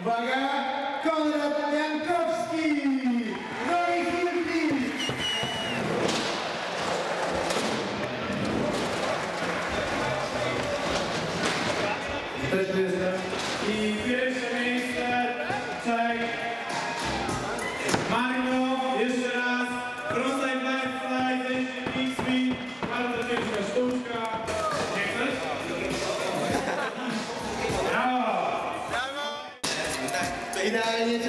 Uwaga, Konrad Jankowski! No i Hilti! Też tu jestem. I pierwsze miejsce Bir daha elini